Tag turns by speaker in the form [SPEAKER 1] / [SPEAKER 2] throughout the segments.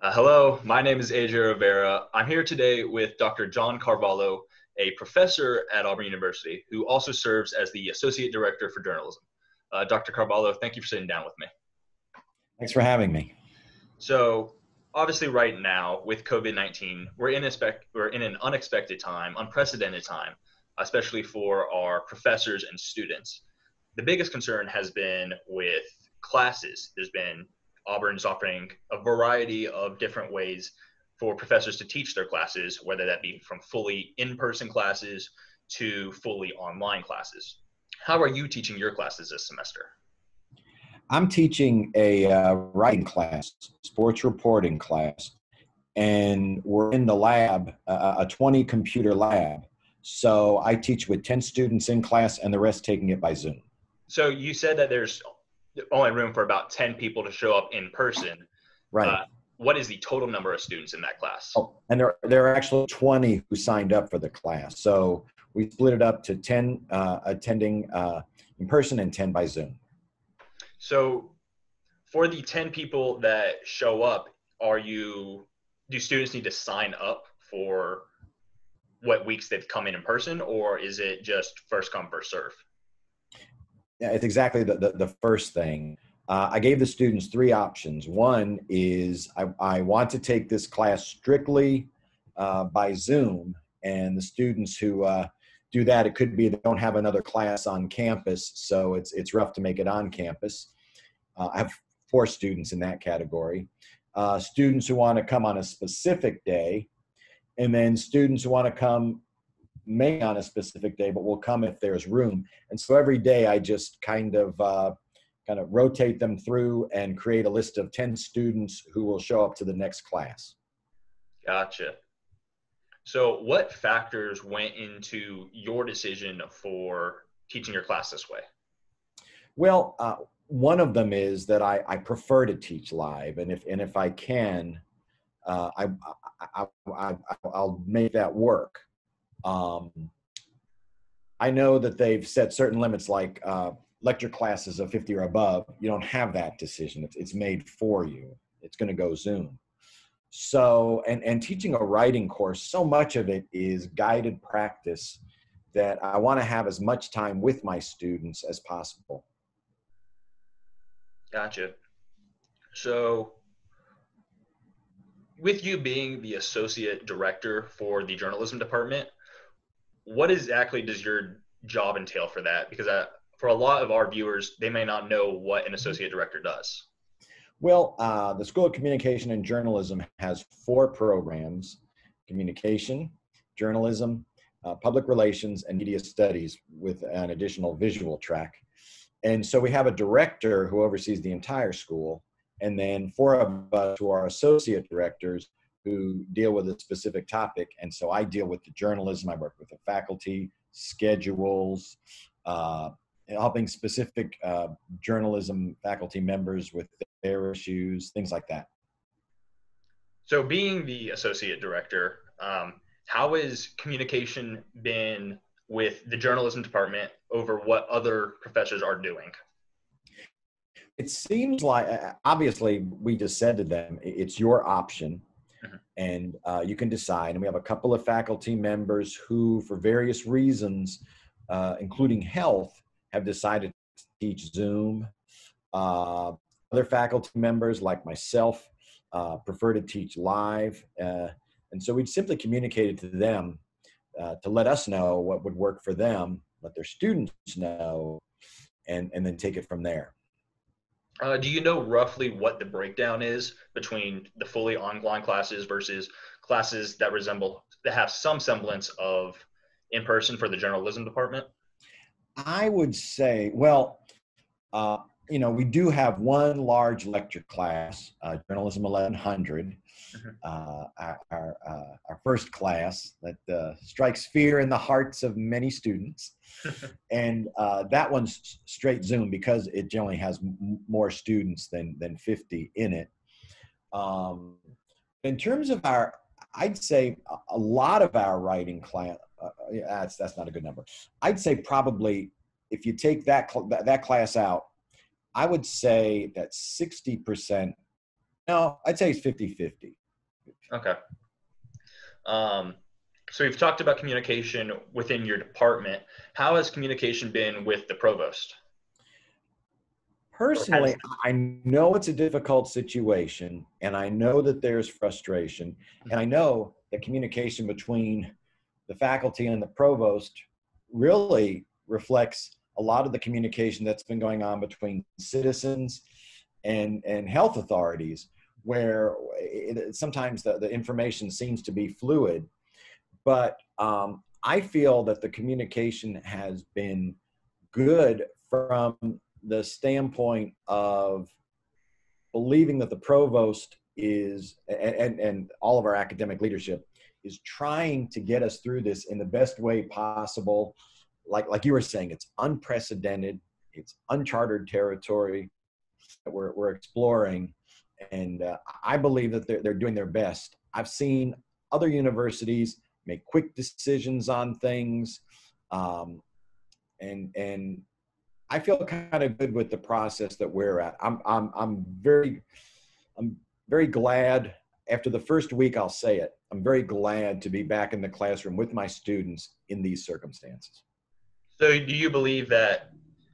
[SPEAKER 1] Uh, hello, my name is Adria Rivera. I'm here today with Dr. John Carvalho, a professor at Auburn University who also serves as the Associate Director for Journalism. Uh, Dr. Carvalho, thank you for sitting down with me.
[SPEAKER 2] Thanks for having me.
[SPEAKER 1] So, obviously, right now with COVID 19, we're, in we're in an unexpected time, unprecedented time, especially for our professors and students. The biggest concern has been with classes. There's been Auburn's offering a variety of different ways for professors to teach their classes, whether that be from fully in person classes to fully online classes. How are you teaching your classes this semester?
[SPEAKER 2] I'm teaching a uh, writing class, sports reporting class, and we're in the lab, uh, a 20 computer lab. So I teach with 10 students in class and the rest taking it by Zoom.
[SPEAKER 1] So you said that there's only room for about 10 people to show up in person.
[SPEAKER 2] Right. Uh,
[SPEAKER 1] what is the total number of students in that class?
[SPEAKER 2] Oh, and there, there are actually 20 who signed up for the class. So we split it up to 10 uh, attending uh, in person and 10 by Zoom.
[SPEAKER 1] So for the 10 people that show up, are you, do students need to sign up for what weeks they've come in in person or is it just first come, first serve?
[SPEAKER 2] It's exactly the, the, the first thing. Uh, I gave the students three options. One is I, I want to take this class strictly uh, by Zoom, and the students who uh, do that, it could be they don't have another class on campus, so it's it's rough to make it on campus. Uh, I have four students in that category. Uh, students who want to come on a specific day, and then students who want to come may on a specific day, but will come if there's room. And so every day I just kind of uh, kind of rotate them through and create a list of 10 students who will show up to the next class.
[SPEAKER 1] Gotcha. So what factors went into your decision for teaching your class this way?
[SPEAKER 2] Well, uh, one of them is that I, I prefer to teach live, and if and if I can, uh, I, I, I, I'll make that work. Um, I know that they've set certain limits, like uh, lecture classes of 50 or above. You don't have that decision. It's, it's made for you. It's going to go Zoom. So, and, and teaching a writing course, so much of it is guided practice that I want to have as much time with my students as possible.
[SPEAKER 1] Gotcha. So, with you being the associate director for the journalism department, what exactly does your job entail for that? Because I, uh, for a lot of our viewers, they may not know what an associate director does.
[SPEAKER 2] Well, uh, the School of Communication and Journalism has four programs communication, journalism, uh, public relations, and media studies with an additional visual track. And so we have a director who oversees the entire school, and then four of us who are associate directors who deal with a specific topic. And so I deal with the journalism, I work with the faculty, schedules, uh, helping specific uh, journalism faculty members with their issues, things like that.
[SPEAKER 1] So, being the associate director, um, how has communication been with the journalism department over what other professors are doing?
[SPEAKER 2] It seems like, obviously, we just said to them, it's your option mm-hmm. and uh, you can decide. And we have a couple of faculty members who, for various reasons, uh, including health, have decided to teach Zoom. Uh, other faculty members, like myself, uh, prefer to teach live. Uh, and so we'd simply communicated to them uh, to let us know what would work for them, let their students know, and, and then take it from there.
[SPEAKER 1] Uh, do you know roughly what the breakdown is between the fully online classes versus classes that resemble that have some semblance of in person for the journalism department?
[SPEAKER 2] I would say, well, uh, you know, we do have one large lecture class, uh, Journalism 1100, mm-hmm. uh, our, our, uh, our, first class that uh, strikes fear in the hearts of many students. and uh, that one's straight Zoom because it generally has m- more students than, than 50 in it. Um, in terms of our, I'd say a lot of our writing class, uh, that's, that's not a good number. I'd say probably if you take that, cl- that class out, I would say that 60% No, I'd say it's 50 50.
[SPEAKER 1] Okay. Um, so we've talked about communication within your department. How has communication been with the provost?
[SPEAKER 2] Personally, I know it's a difficult situation, and I know that there's frustration, and I know that communication between the faculty and the provost really reflects a lot of the communication that's been going on between citizens and and health authorities where it, sometimes the, the information seems to be fluid. But um, i feel that the communication has been good from the standpoint of believing that the provost is and, and, and all of our academic leadership is trying to get us through this in the best way possible like like you were saying, it's unprecedented. It's uncharted territory that we're we're exploring, and uh, I believe that they're they're doing their best. I've seen other universities make quick decisions on things, um, and and I feel kind of good with the process that we're at. I'm I'm I'm very I'm very glad after the first week. I'll say it. I'm very glad to be back in the classroom with my students in these circumstances.
[SPEAKER 1] So, do you believe that?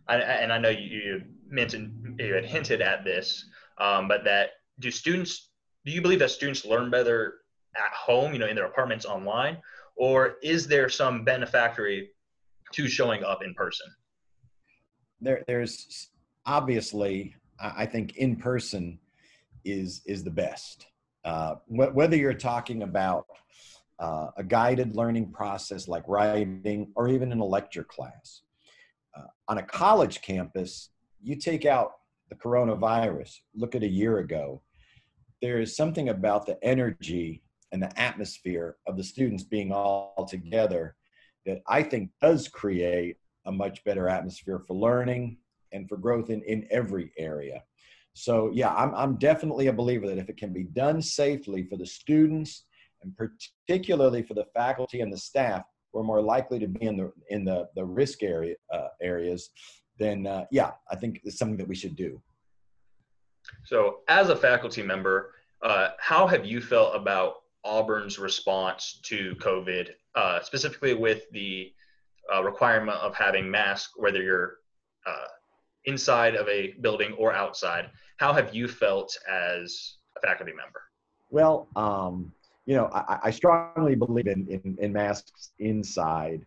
[SPEAKER 1] And I know you mentioned you had hinted at this, um, but that do students? Do you believe that students learn better at home, you know, in their apartments online, or is there some benefactory to showing up in person?
[SPEAKER 2] There, there's obviously, I think, in person is is the best. Uh, whether you're talking about uh, a guided learning process like writing or even in a lecture class. Uh, on a college campus, you take out the coronavirus, look at a year ago, there is something about the energy and the atmosphere of the students being all together that I think does create a much better atmosphere for learning and for growth in, in every area. So yeah, I'm, I'm definitely a believer that if it can be done safely for the students and particularly for the faculty and the staff who are more likely to be in the in the the risk area uh, areas, then uh, yeah, I think it's something that we should do.
[SPEAKER 1] So, as a faculty member, uh, how have you felt about Auburn's response to COVID, uh, specifically with the uh, requirement of having masks, whether you're uh, inside of a building or outside? How have you felt as a faculty member?
[SPEAKER 2] Well, um, you know, I, I strongly believe in, in, in masks inside.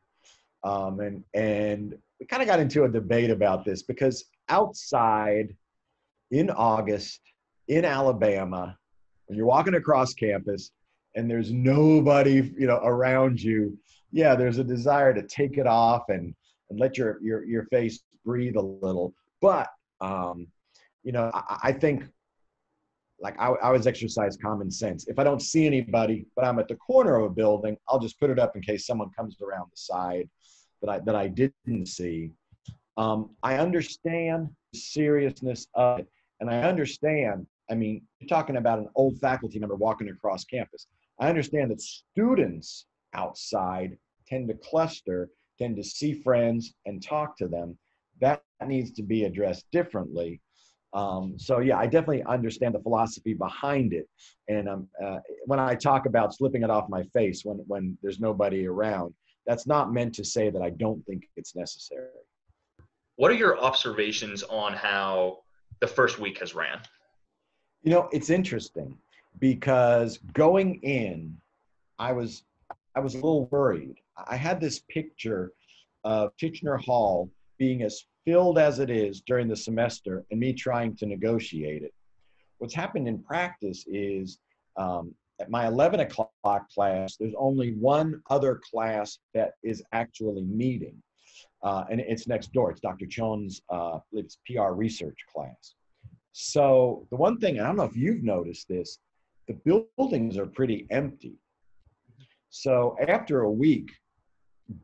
[SPEAKER 2] Um, and, and we kind of got into a debate about this because outside in August in Alabama, when you're walking across campus and there's nobody, you know, around you, yeah, there's a desire to take it off and, and let your, your, your face breathe a little. But, um, you know, I, I think like I, I always exercise common sense. If I don't see anybody, but I'm at the corner of a building, I'll just put it up in case someone comes around the side that I that I didn't see. Um, I understand the seriousness of it, and I understand. I mean, you're talking about an old faculty member walking across campus. I understand that students outside tend to cluster, tend to see friends and talk to them. That needs to be addressed differently um, so yeah, I definitely understand the philosophy behind it. And um, uh, when I talk about slipping it off my face when when there's nobody around, that's not meant to say that I don't think it's necessary.
[SPEAKER 1] What are your observations on how the first week has ran?
[SPEAKER 2] You know, it's interesting because going in, I was I was a little worried. I had this picture of Tichenor Hall being as filled as it is during the semester and me trying to negotiate it. What's happened in practice is um, at my 11 o'clock class, there's only one other class that is actually meeting. Uh, and it's next door. It's Dr. Chon's, uh, it's PR research class. So the one thing, I don't know if you've noticed this, the buildings are pretty empty. So after a week,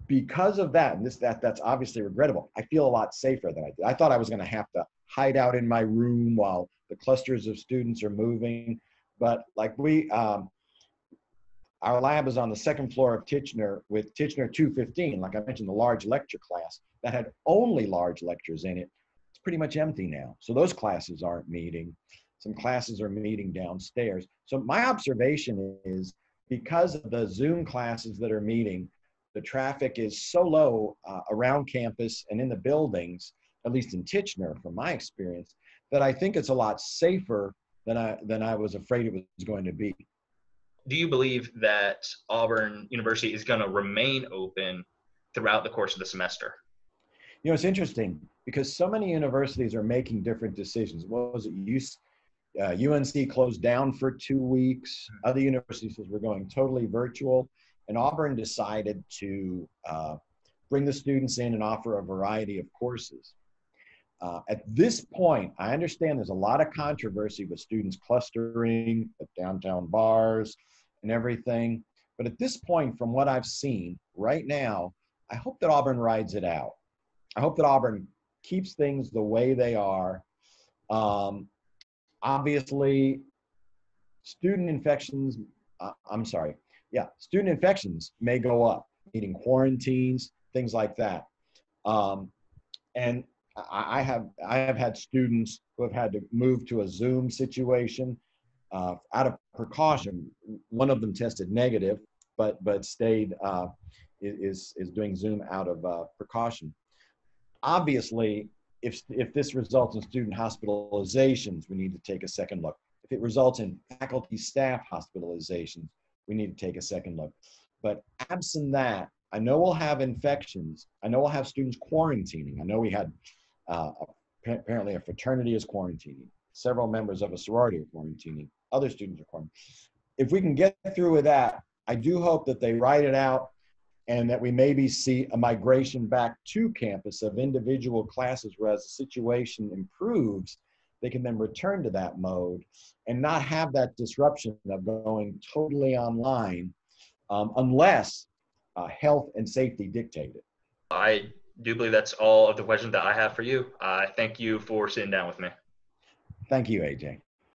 [SPEAKER 2] because of that, and this that that's obviously regrettable, I feel a lot safer than I did. I thought I was going to have to hide out in my room while the clusters of students are moving, but like we, um, our lab is on the second floor of Tichenor with Tichenor 215, like I mentioned, the large lecture class that had only large lectures in it. It's pretty much empty now. So those classes aren't meeting. some classes are meeting downstairs. So my observation is because of the Zoom classes that are meeting, the traffic is so low uh, around campus and in the buildings, at least in Tichenor, from my experience, that I think it's a lot safer than I than I was afraid it was going to be.
[SPEAKER 1] Do you believe that Auburn University is going to remain open throughout the course of the semester?
[SPEAKER 2] You know, it's interesting because so many universities are making different decisions. What was it? Uh, UNC closed down for two weeks. Mm-hmm. Other universities were going totally virtual. And Auburn decided to uh, bring the students in and offer a variety of courses. Uh, at this point, I understand there's a lot of controversy with students clustering at downtown bars and everything. But at this point, from what I've seen right now, I hope that Auburn rides it out. I hope that Auburn keeps things the way they are. Um, obviously, student infections, uh, I'm sorry, yeah, student infections may go up, meaning quarantines, things like that. Um, and I, have I have had students who have had to move to a Zoom situation uh, out of precaution. One of them tested negative, but but stayed uh, is is doing Zoom out of uh, precaution. Obviously, if if this results in student hospitalizations, we need to take a second look. If it results in faculty staff hospitalizations, we need to take a second look. But absent that, I know we'll have infections. I know we'll have students quarantining. I know we had uh, apparently a fraternity is quarantining. Several members of a sorority are quarantining. Other students are quarantining. If we can get through with that, I do hope that they write it out and that we maybe see a migration back to campus of individual classes where as the situation improves, they can then return to that mode and not have that disruption of going totally online um, unless uh, health and safety dictate it.
[SPEAKER 1] I do believe that's all of the questions that I have for you. I uh, thank you for sitting down with me.
[SPEAKER 2] Thank you, AJ.